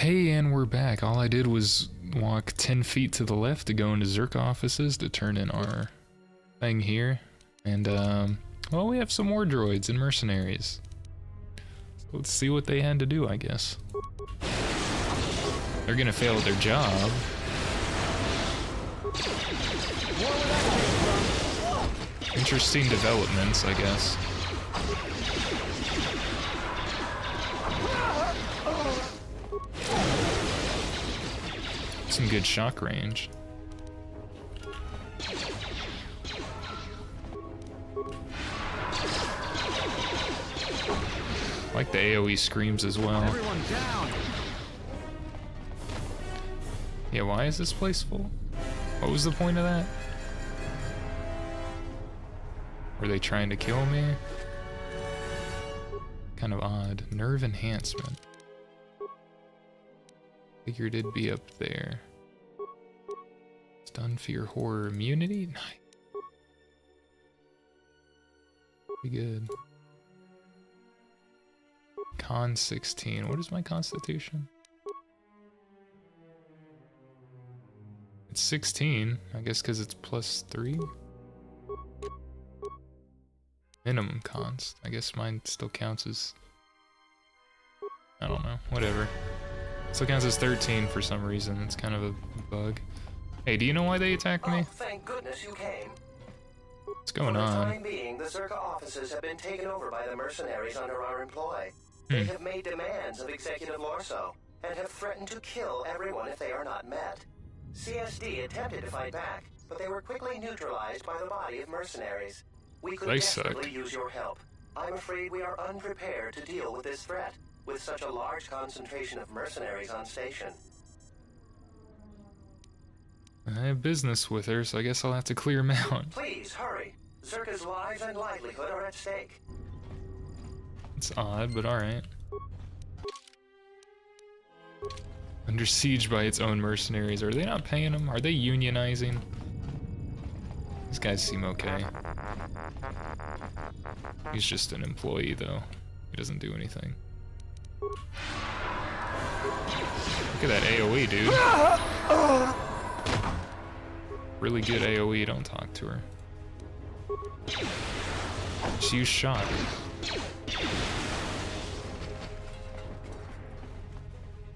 Hey, and we're back. All I did was walk 10 feet to the left to go into Zerk offices to turn in our thing here. And, um, well, we have some more droids and mercenaries. Let's see what they had to do, I guess. They're gonna fail at their job. Interesting developments, I guess. Some good shock range. like the AoE screams as well. Yeah, why is this place full? What was the point of that? Were they trying to kill me? Kind of odd. Nerve enhancement. Figured it'd be up there. Stun, fear, horror, immunity? Nice. Pretty good. Con 16. What is my constitution? It's 16, I guess because it's plus 3. Minimum cons. I guess mine still counts as... I don't know, whatever. Still counts as 13 for some reason. It's kind of a bug. Hey, do you know why they attacked me? Oh, thank goodness you came. What's going For the on? time being, the Czerka offices have been taken over by the mercenaries under our employ. They Hmm. have made demands of Executive Lorso and have threatened to kill everyone if they are not met. CSD attempted to fight back, but they were quickly neutralized by the body of mercenaries. We could They suck. use your help. I'm afraid we are unprepared to deal with this threat, with such a large concentration of mercenaries on station. I have business with her, so I guess I'll have to clear him out. Please, hurry. Czerka's lives and livelihood are at stake. It's odd, but alright. Under siege by its own mercenaries. Are they not paying them? Are they unionizing? These guys seem okay. He's just an employee, though. He doesn't do anything. Look at that AoE, dude. Really good AoE, don't talk to her. Just use shock.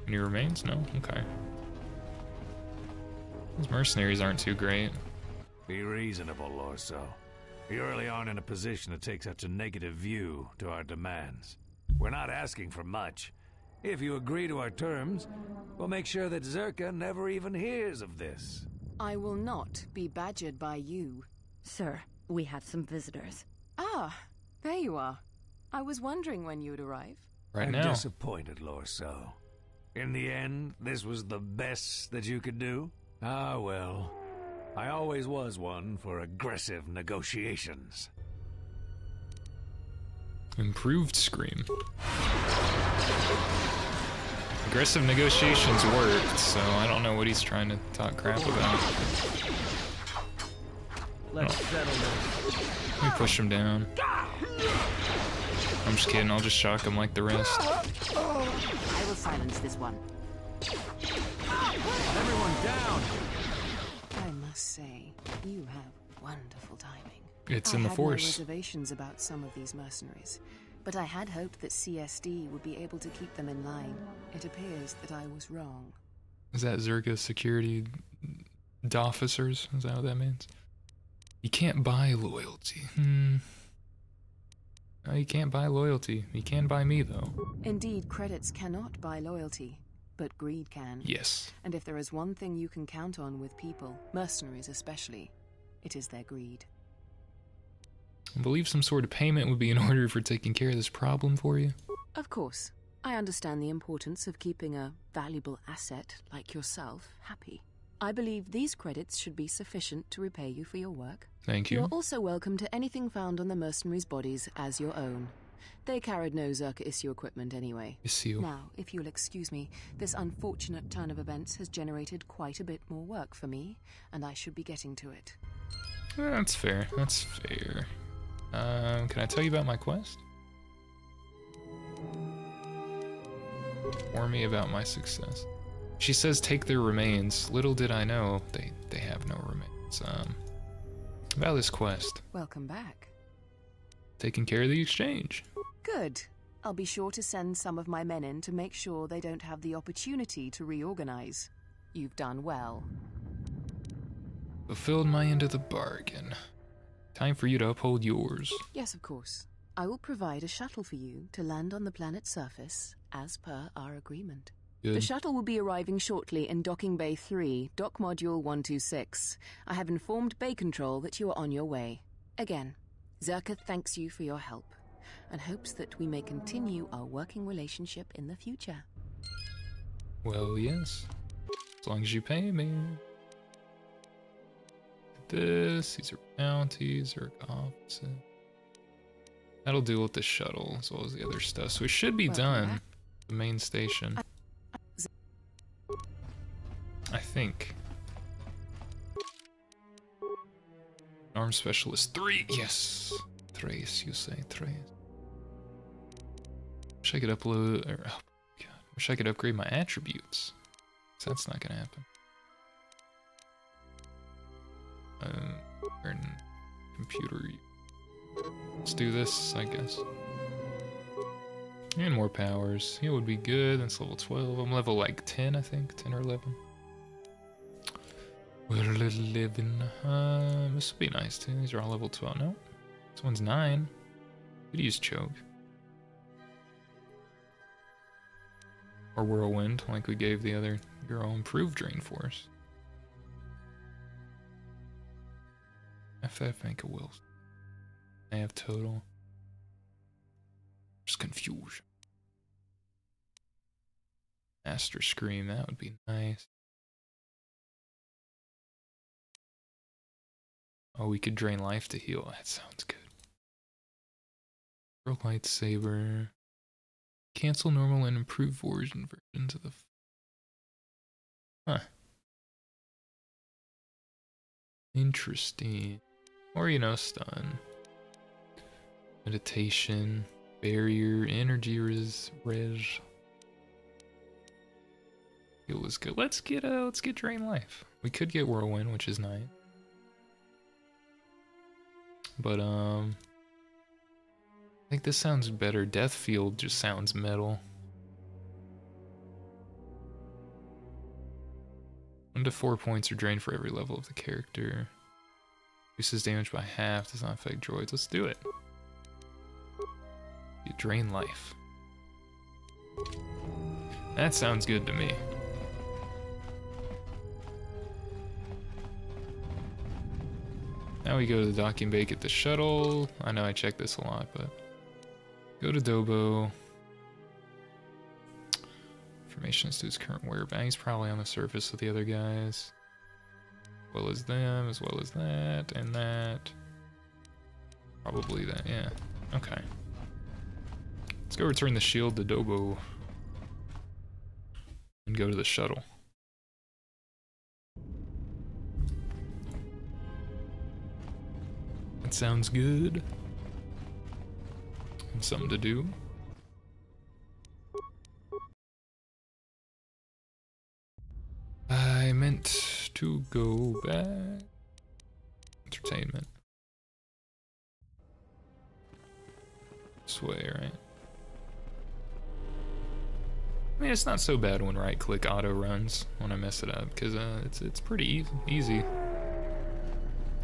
Any remains? No? Okay. Those mercenaries aren't too great. Be reasonable, Lorso. You really aren't in a position to take such a negative view to our demands. We're not asking for much. If you agree to our terms, we'll make sure that Czerka never even hears of this. I will not be badgered by you. Sir, we have some visitors. Ah, there you are. I was wondering when you'd arrive. Right I'm now. disappointed, Lorso. In the end, this was the best that you could do? Ah, well. I always was one for aggressive negotiations. Improved Scream. Aggressive negotiations worked, so I don't know what he's trying to talk crap about. Let's oh. settle this. Let me push him down. I'm just kidding, I'll just shock him like the rest. I will silence this one. Everyone down. I must say, you have wonderful timing. It's I in the had Force. Reservations about some of these mercenaries, but I had hoped that CSD would be able to keep them in line. It appears that I was wrong. Is that Czerka security officers? Is that what that means? You can't buy loyalty. Hmm. No, you can't buy loyalty. You can buy me, though. Indeed, credits cannot buy loyalty, but greed can. Yes. And if there is one thing you can count on with people, mercenaries especially, it is their greed. I believe some sort of payment would be in order for taking care of this problem for you. Of course, I understand the importance of keeping a valuable asset like yourself happy. I believe these credits should be sufficient to repay you for your work. Thank you. You're also welcome to anything found on the mercenaries' bodies as your own. They carried no Czerka issue equipment anyway. Issue. Now, if you'll excuse me, this unfortunate turn of events has generated quite a bit more work for me, and I should be getting to it. That's fair. That's fair. Um, can I tell you about my quest? Warn me about my success. She says take their remains. Little did I know they they have no remains. Um, about this quest, Welcome back. taking care of the exchange. Good. I'll be sure to send some of my men in to make sure they don't have the opportunity to reorganize. You've done well. Fulfilled my end of the bargain. Time for you to uphold yours. Yes, of course. I will provide a shuttle for you to land on the planet's surface, as per our agreement. The shuttle will be arriving shortly in Docking Bay 3, Dock Module 126. I have informed Bay Control that you are on your way. Again, Czerka thanks you for your help and hopes that we may continue our working relationship in the future. Well, yes. As long as you pay me. This, these are bounties or offices. That'll deal with the shuttle as well as the other stuff. So we should be done. The main station. I think. Arm specialist three. Yes. Trace, you say trace. Wish I could upload. Or, oh god. Wish I could upgrade my attributes. that's not gonna happen. Um, earn computer. Let's do this, I guess. And more powers. It would be good. That's level 12. I'm level like 10, I think. 10 or 11. We're 11. Uh, this would be nice too. These are all level 12. No? This one's 9. Could use choke. Or whirlwind, like we gave the other girl. Improved drain force. FF make a will. I have total. Just confusion. Master Scream, that would be nice. Oh, we could drain life to heal. That sounds good. Throw lightsaber. Cancel normal and improve version versions of the. Huh. Interesting. Or, you know, stun. Meditation. Barrier. Energy res. Res. It was good. Let's get uh let's get drain life. We could get whirlwind, which is nice. But um I think this sounds better. Death field just sounds metal. One to four points are drained for every level of the character. Reduces damage by half, does not affect droids. Let's do it. You drain life. That sounds good to me. Now we go to the docking bay, get the shuttle. I know I check this a lot, but go to Dobo. Information as to his current whereabouts. He's probably on the surface with the other guys. Well as them, as well as that, and that. Probably that, yeah. Okay. Let's go return the shield to Dobo. And go to the shuttle. That sounds good. And something to do. I meant to go back. Entertainment. This way, right? I mean, it's not so bad when right-click auto runs when I mess it up, because uh, it's it's pretty e easy.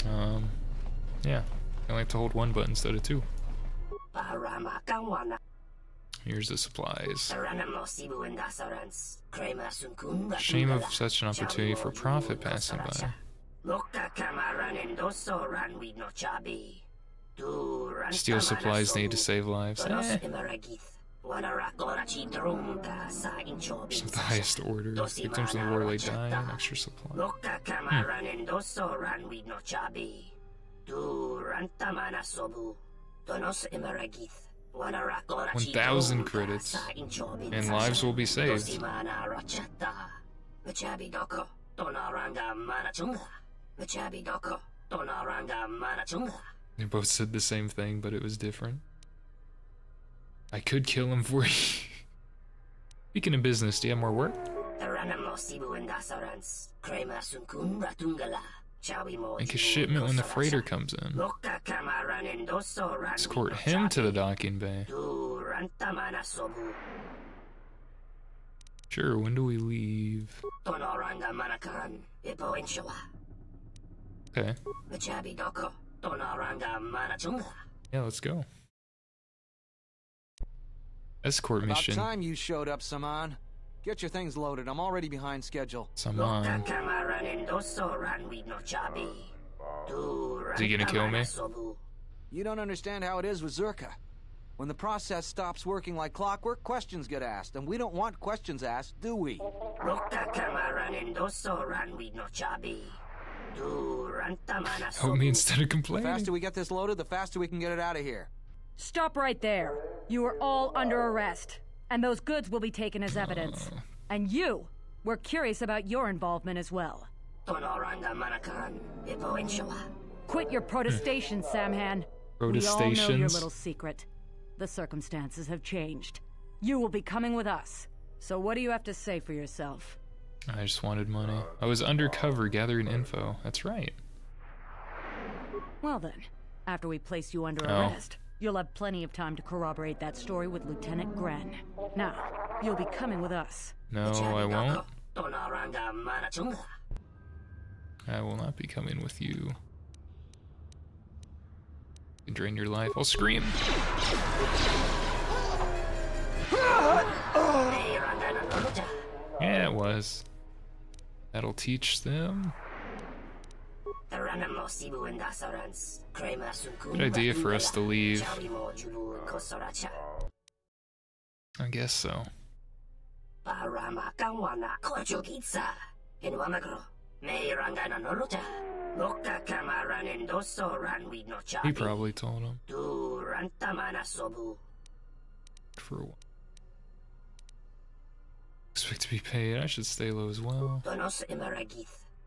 Um, yeah, you only have to hold one button instead of two. Here's the supplies. Shame of such an opportunity for profit passing by. Steel supplies need to save lives. Eh. It's the highest order. Victims of the war lay dying. Extra supply. Hmm. 1,000 credits, and lives will be saved. They both said the same thing, but it was different. I could kill him for you. Speaking of business, do you have more work? Make a shipment when the freighter comes in. Escort him to the docking bay. Sure, when do we leave? Okay. Yeah, let's go. Escort About mission. time you showed up, Saman. Get your things loaded. I'm already behind schedule. Saman. Is he gonna kill me? You don't understand how it is with Czerka. When the process stops working like clockwork, questions get asked, and we don't want questions asked, do we? Help me instead of complaining. The complaining. faster we get this loaded, the faster we can get it out of here. Stop right there. You are all under arrest, and those goods will be taken as evidence. And you, we're curious about your involvement as well. Quit your protestations, Samhan. Protestations. We all know your little secret. The circumstances have changed. You will be coming with us. So what do you have to say for yourself? I just wanted money. I was undercover gathering info. That's right. Well then, after we place you under Oh. arrest, you'll have plenty of time to corroborate that story with Lieutenant Gren. Now, you'll be coming with us. No, I won't. I will not be coming with you. You drain your life. I'll scream. Yeah, it was. That'll teach them. Good idea for us to leave. I guess so. He probably told him. For what? Expect to be paid. I should stay low as well.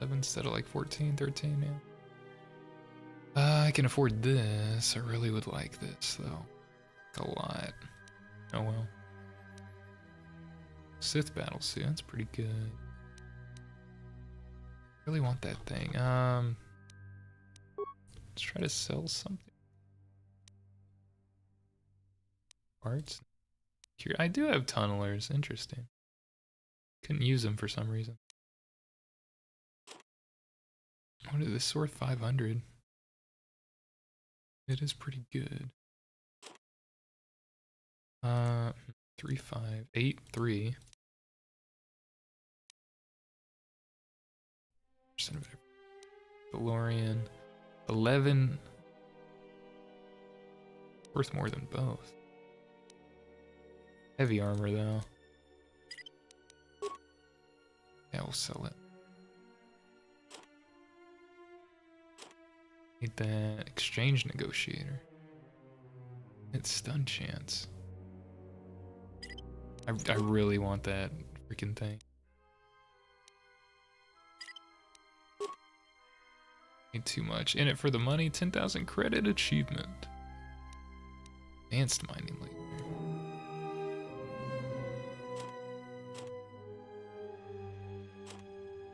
11 instead of like 14, 13, yeah. Uh, I can afford this. I really would like this, though. A lot. Oh well. Sith battle suit, that's pretty good. Really want that thing. Um, let's try to sell something. Parts. I do have tunnelers. Interesting. Couldn't use them for some reason. What is this worth? 500. It is pretty good. Uh, three five eight three. Percent DeLorean, eleven. Worth more than both. Heavy armor though. Yeah, we'll sell it. Need that exchange negotiator. It's stun chance. I, I really want that freaking thing. Ain't too much. In it for the money, 10,000 credit achievement. Advanced mining.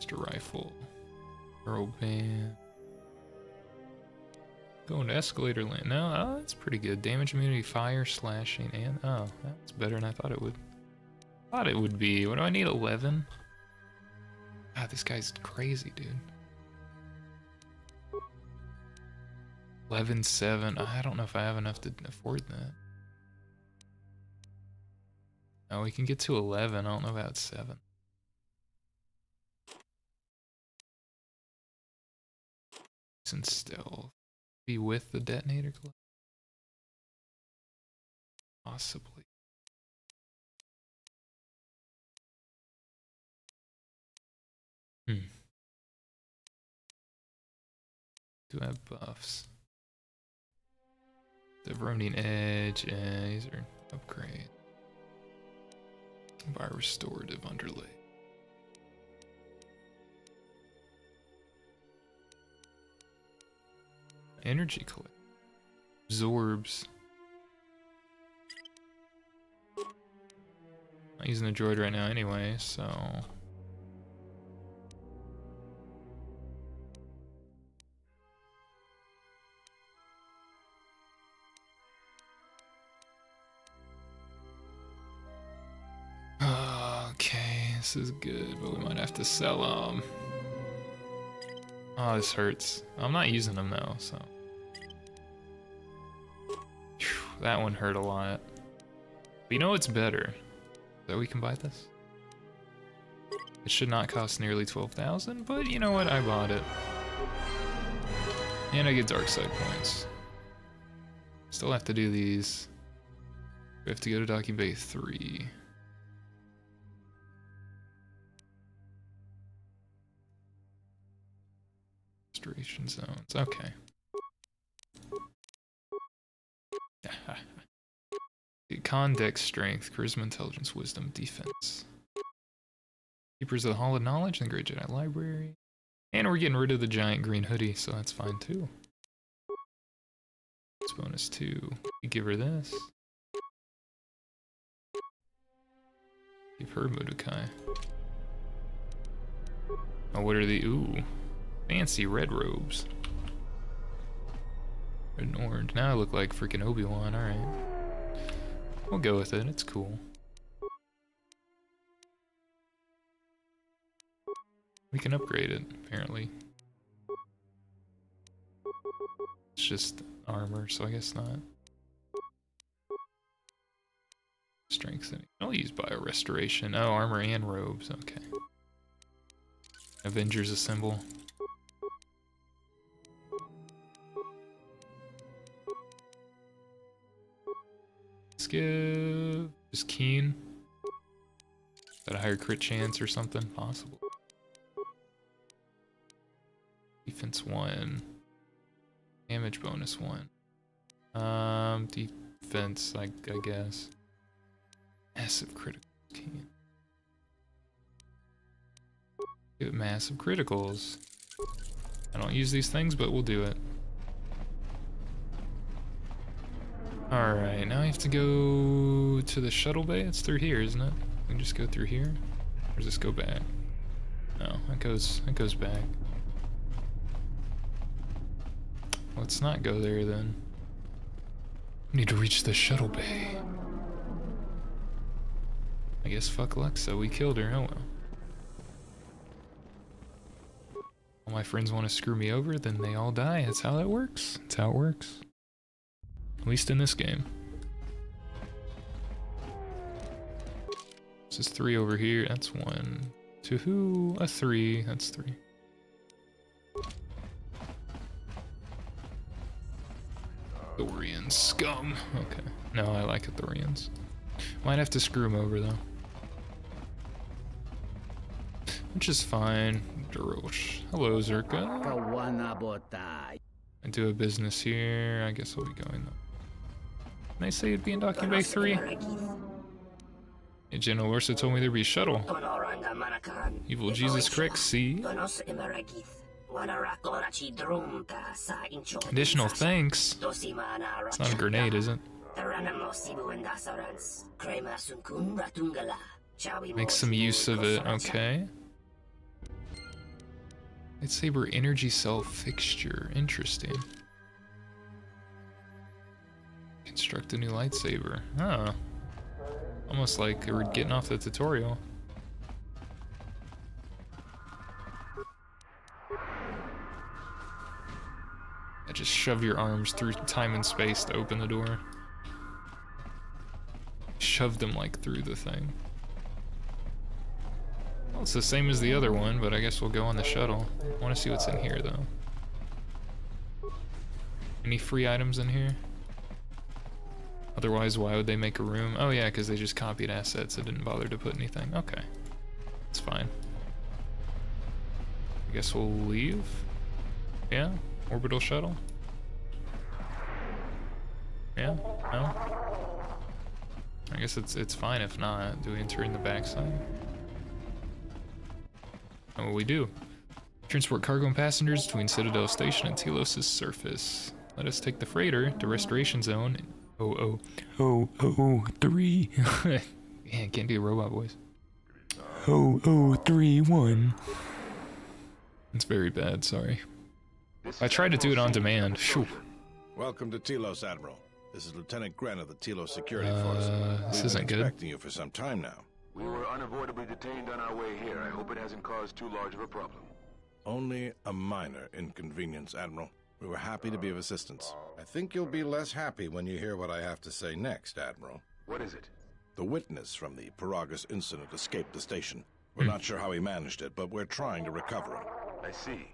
Just a rifle. Pearl band. Going to escalator land. No, oh, that's pretty good. Damage immunity, fire, slashing, and oh, that's better than I thought it would. Thought it would be. What do I need? 11? God, this guy's crazy, dude. 11 7. I don't know if I have enough to afford that. Oh, we can get to 11. I don't know about 7. And stealth be with the detonator? Possibly. Hmm. Do I have buffs? The Veronian Edge, and these are an upgrade. By restorative underlay. Energy collect. Absorbs. Not using the droid right now anyway, so. Okay, this is good, but we might have to sell them. Oh, ah, this hurts. I'm not using them though, so. That one hurt a lot. But you know what's better? That we can buy this? It should not cost nearly 12,000, but you know what? I bought it. And I get dark side points. Still have to do these. We have to go to Docking Bay 3. Restoration zones. Okay. Con strength, charisma, intelligence, wisdom, defense. Keepers of the Hall of Knowledge and the Great Jedi Library. And we're getting rid of the giant green hoodie, so that's fine too. It's bonus two. We give her this. Give her Matukai. Oh, what are the ooh? Fancy red robes. Red and orange. Now I look like freaking Obi-Wan, alright. We'll go with it, it's cool. We can upgrade it, apparently. It's just armor, so I guess not. Strengthening. I'll use bio restoration. Oh, armor and robes, okay. Avengers assemble. Let's give just keen. Got a higher crit chance or something? Possible. Defense one. Damage bonus one. Um, defense, I, I guess. Massive critical keen. Massive criticals. I don't use these things, but we'll do it. Alright, now I have to go to the shuttle bay. It's through here, isn't it? We can just go through here? Or does this go back? No, it goes it goes back. Let's not go there then. We need to reach the shuttle bay. I guess fuck Lexa, we killed her, oh well. All my friends want to screw me over, then they all die. That's how that works. That's how it works. At least in this game. This is three over here. That's one. To who? A three. That's three. Thorian scum. Okay. No, I like Thorians. Might have to screw him over though. Which is fine. Darosh. Hello, Czerka. I do a business here. I guess I'll be going though. I say it'd be in Docking Bay 3? Yeah, General Orsa told me there'd be a shuttle. Evil Jesus correct, see? Additional thanks? It's not a grenade, is it? Make some use of it, okay. Lightsaber energy cell fixture, interesting. Construct a new lightsaber. Huh. Almost like we're getting off the tutorial. I just shove your arms through time and space to open the door. Shove them like through the thing. Well, it's the same as the other one, but I guess we'll go on the shuttle. I want to see what's in here, though. Any free items in here? Otherwise, why would they make a room? Oh yeah, because they just copied assets and didn't bother to put anything. Okay. It's fine. I guess we'll leave? Yeah? Orbital shuttle? Yeah? No? I guess it's it's fine if not. Do we enter in the backside? Oh, we do. Transport cargo and passengers between Citadel Station and Telos' surface. Let us take the freighter to Restoration Zone. Oh, oh, oh, oh, three. yeah, can't do a robot voice. Oh, oh, three, one. It's very bad, sorry. I tried to do it on demand. Phew. Welcome to Telos, Admiral. This is Lieutenant Gren of the Telos Security Uh, Force. this We've isn't been good. expecting you for some time now. We were unavoidably detained on our way here. I hope it hasn't caused too large of a problem. Only a minor inconvenience, Admiral. We were happy to be of assistance. I think you'll be less happy when you hear what I have to say next, Admiral. What is it? The witness from the Peragus incident escaped the station. We're not sure how he managed it, but we're trying to recover him. I see.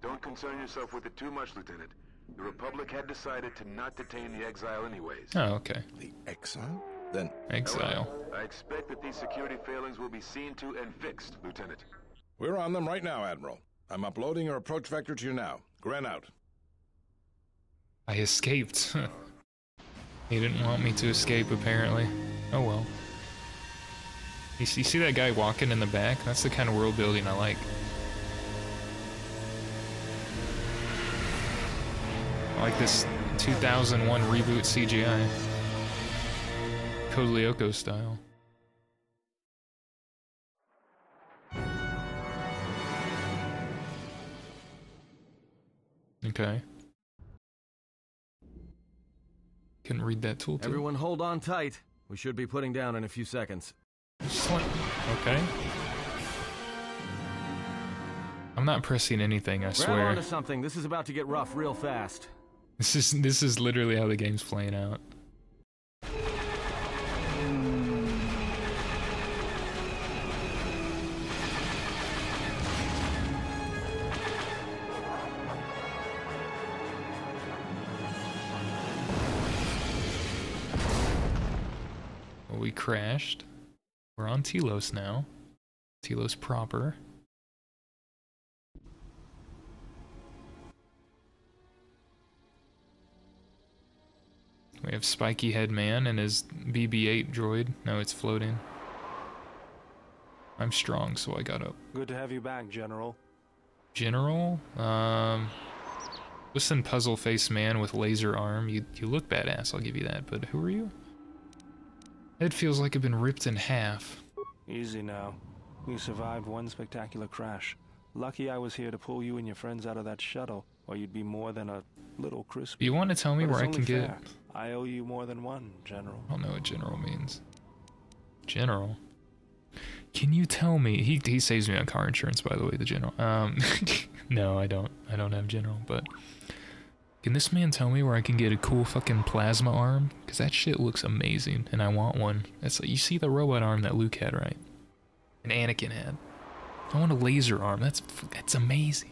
Don't concern yourself with it too much, Lieutenant. The Republic had decided to not detain the exile anyways. Oh, okay. The exile? Then Exile. I expect that these security failings will be seen to and fixed, Lieutenant. we're on them right now, Admiral. I'm uploading your approach vector to you now. Gren out. I escaped. he didn't want me to escape, apparently. Oh well. You see, you see that guy walking in the back? That's the kind of world building I like. I like this 2001 reboot CGI. Code Lyoko style. Okay. Couldn't read that tool. Everyone hold on tight. We should be putting down in a few seconds. Okay. I'm not pressing anything, I Grab swear. onto something. This is about to get rough real fast. This is this is literally how the game's playing out. Crashed. We're on Telos now. Telos proper. We have Spiky Head Man and his BB-8 droid. No, it's floating. I'm strong, so I got up. Good to have you back, General. General, um, listen, puzzle face man with laser arm. You you look badass. I'll give you that. But who are you? It feels like I've been ripped in half. Easy now. You survived one spectacular crash. Lucky I was here to pull you and your friends out of that shuttle, or you'd be more than a little crispy. You want to tell me But where I can only get? fair. I owe you more than one, General. I don't know what general means. General. Can you tell me? He he saves me on car insurance, by the way. The general. Um, no, I don't. I don't have general. But can this man tell me where I can get a cool fucking plasma arm? Cause that shit looks amazing, and I want one. That's like you see the robot arm that Luke had, right? And Anakin had. I want a laser arm. That's that's amazing.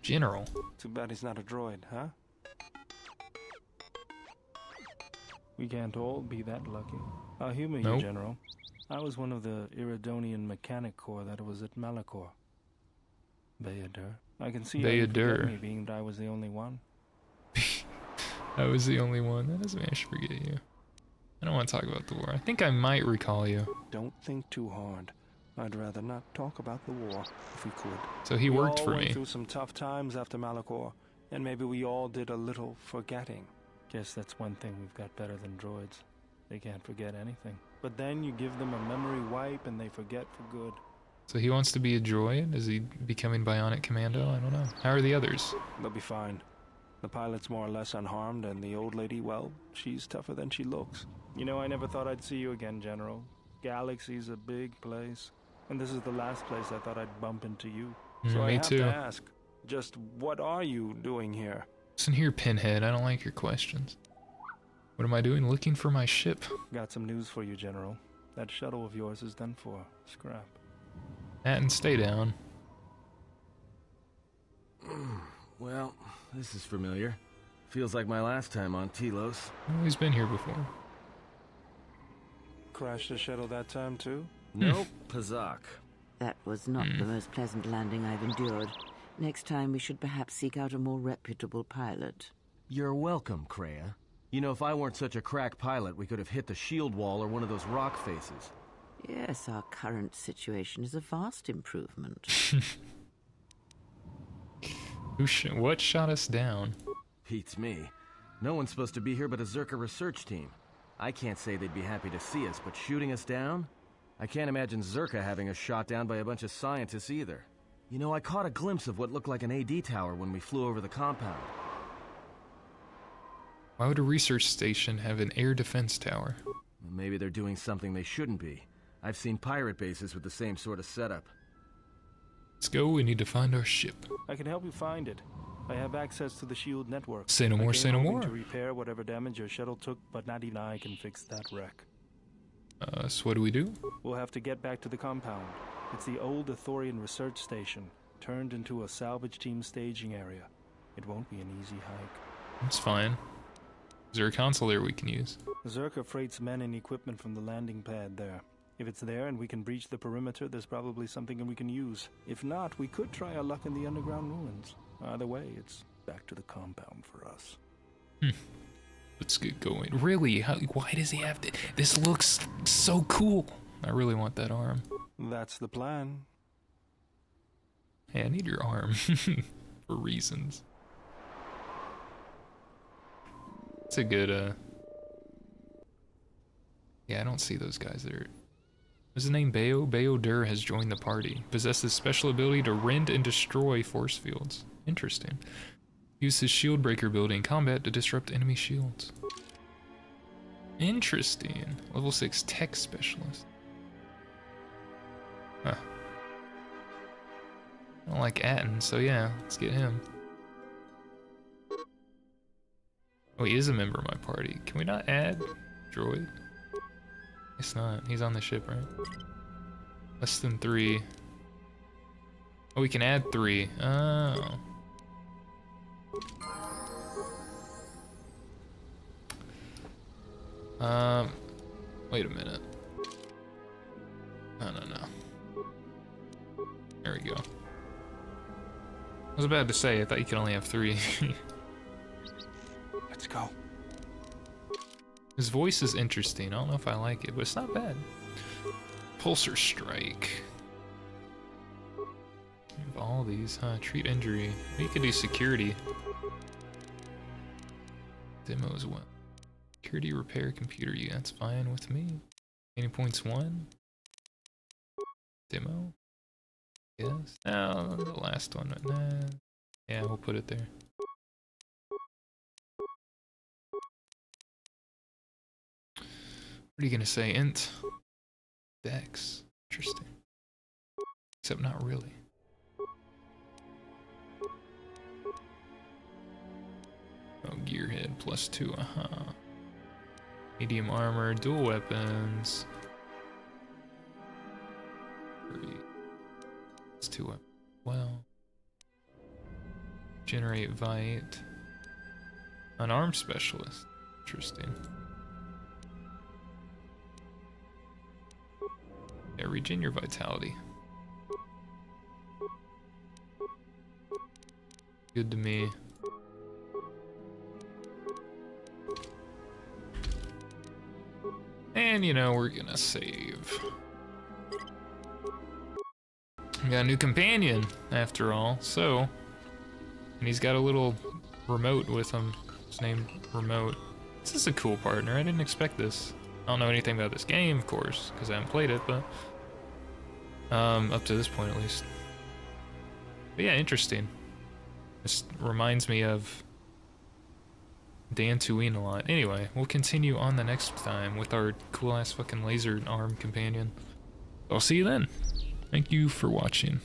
General. Too bad he's not a droid, huh? We can't all be that lucky. I'll humor Nope. you, General. I was one of the Iridonian Mechanic Corps that was at Malachor. Bao-Dur. I can see Bao-Dur. me, being that I was the only one. I was the only one. That doesn't mean I should forget you. I don't want to talk about the war. I think I might recall you. Don't think too hard. I'd rather not talk about the war, if we could. So he we worked all for went me. through some tough times after Malachor, and maybe we all did a little forgetting. Guess that's one thing we've got better than droids. They can't forget anything. But then you give them a memory wipe and they forget for good. So he wants to be a droid? Is he becoming bionic commando? I don't know. How are the others? They'll be fine. The pilot's more or less unharmed, and the old lady, well, she's tougher than she looks. You know, I never thought I'd see you again, General. Galaxy's a big place, and this is the last place I thought I'd bump into you. so Mm, I me have too. to ask, just what are you doing here? Listen here, Pinhead. I don't like your questions. What am I doing? Looking for my ship. Got some news for you, General. That shuttle of yours is done for. Scrap. That and stay down. Well, this is familiar. Feels like my last time on Telos. Well, he's been here before. Crashed the shuttle that time, too? Nope, Pazak. That was not Hmm. the most pleasant landing I've endured. Next time we should perhaps seek out a more reputable pilot. You're welcome, Kreia. You know, if I weren't such a crack pilot, we could have hit the shield wall or one of those rock faces. Yes, our current situation is a vast improvement. Who sh what shot us down? Beats me. No one's supposed to be here but a Czerka research team. I can't say they'd be happy to see us, but shooting us down? I can't imagine Czerka having us shot down by a bunch of scientists either. You know, I caught a glimpse of what looked like an AD tower when we flew over the compound. Why would a research station have an air defense tower? Maybe they're doing something they shouldn't be. I've seen pirate bases with the same sort of setup. Let's go, we need to find our ship. I can help you find it. I have access to the shield network. Say no more, say no more. To repair whatever damage your shuttle took, but not even I can fix that wreck. Uh, so what do we do? We'll have to get back to the compound. It's the old Ithorian research station, turned into a salvage team staging area. It won't be an easy hike. That's fine. Is there a console there we can use? Czerka freights men and equipment from the landing pad there. If it's there and we can breach the perimeter, there's probably something we can use. If not, we could try our luck in the underground ruins. Either way, it's back to the compound for us. Let's get going. Really? How, why does he have to? This looks so cool. I really want that arm. That's the plan. Hey, I need your arm for reasons. It's a good, uh. Yeah, I don't see those guys there. What's his name? Bayo? Bao-Dur has joined the party. Possesses special ability to rend and destroy force fields. Interesting. Use his shield breaker ability in combat to disrupt enemy shields. Interesting. Level 6 tech specialist. Huh. I don't like Atton, so yeah, let's get him. Oh, he is a member of my party. Can we not add droid? It's not. He's on the ship, right? Less than three. Oh, we can add three. Oh. Um, wait a minute. No, no, no. There we go. I was about to say, I thought you could only have three. Let's go. His voice is interesting. I don't know if I like it, but it's not bad. Pulsar Strike. We have all these, huh? Treat injury. We could do security. Demo as well. Security repair computer. Yeah, that's fine with me. Any points one? Demo? Yes. No, the last one. Nah. Yeah, we'll put it there. What are you gonna say? Int Dex. Interesting. Except not really. Oh, gearhead plus two. Uh huh. Medium armor, dual weapons. Three. It's two weapons. Well. Generate Vite. arm specialist. Interesting. Yeah, regen your vitality. Good to me. And you know, we're gonna save. We got a new companion, after all, so. And he's got a little remote with him. It's named Remote. This is a cool partner. I didn't expect this. I don't know anything about this game, of course, because I haven't played it, but. Um, up to this point at least. But yeah, interesting. This reminds me of Dantooine a lot. Anyway, we'll continue on the next time with our cool ass fucking laser arm companion. I'll see you then. Thank you for watching.